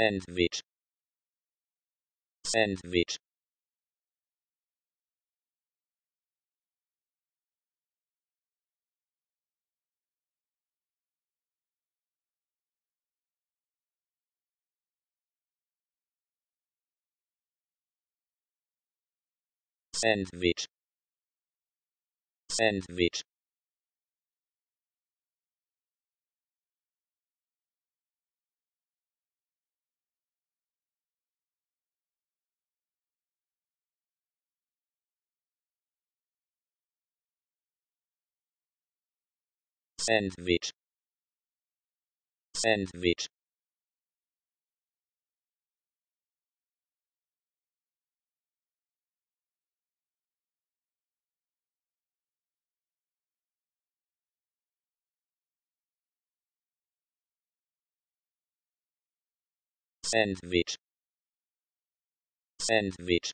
sandwich. Sandwich. Sandwich. Sandwich sandwich. Sandwich. Sandwich. Sandwich